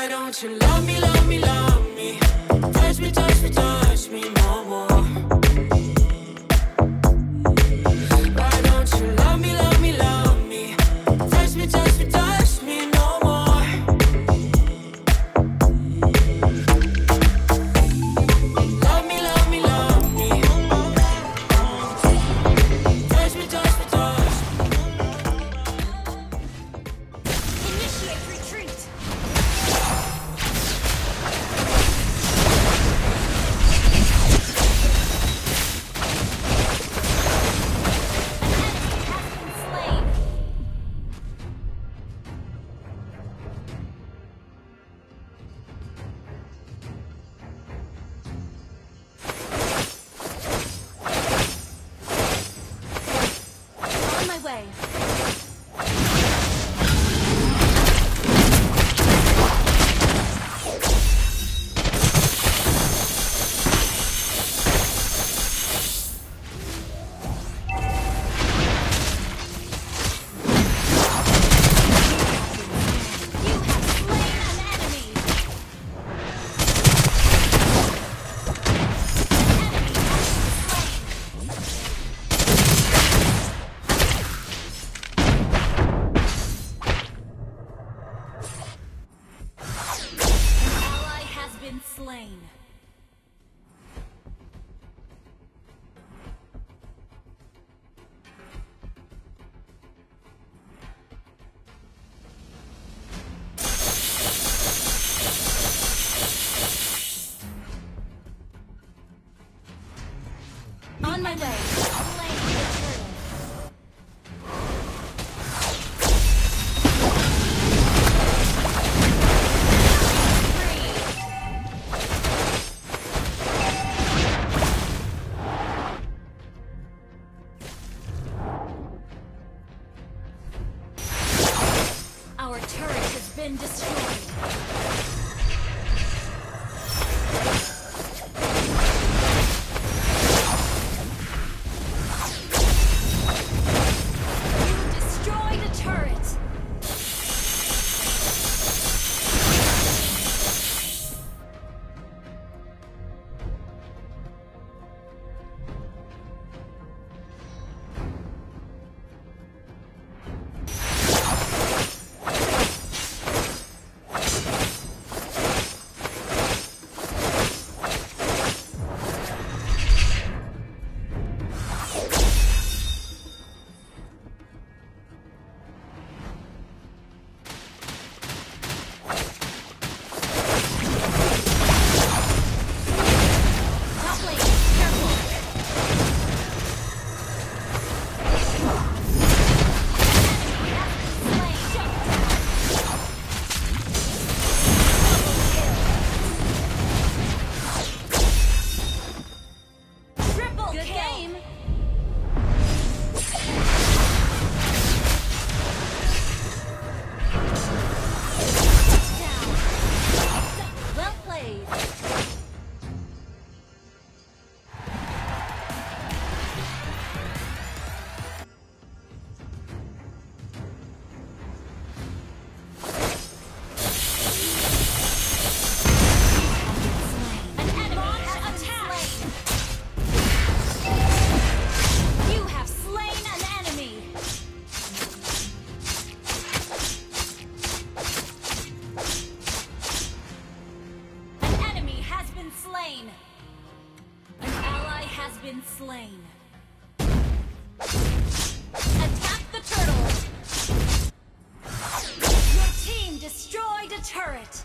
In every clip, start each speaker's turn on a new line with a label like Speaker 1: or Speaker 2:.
Speaker 1: Why don't you love me, love me, love me? Touch me, touch me, touch me no more.
Speaker 2: been slain. Attack the turtle! Your team destroyed a turret!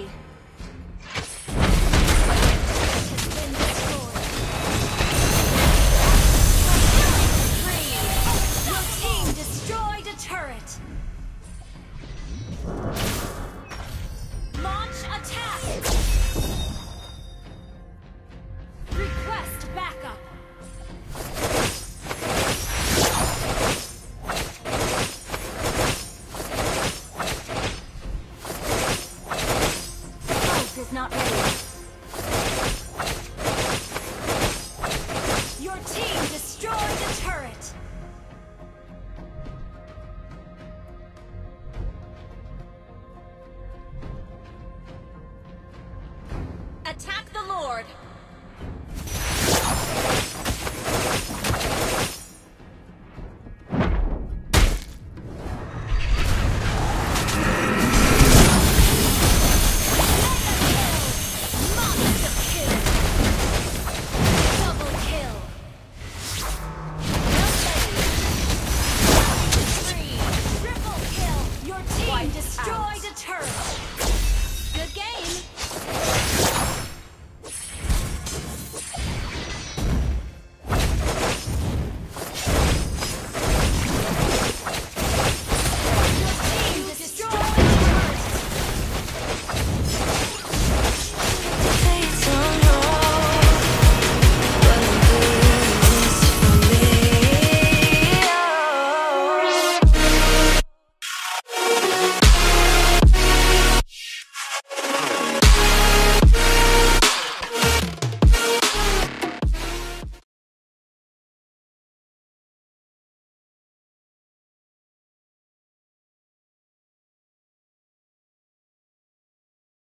Speaker 2: Riley.